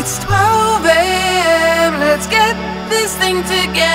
It's 12 a.m. Let's get this thing together.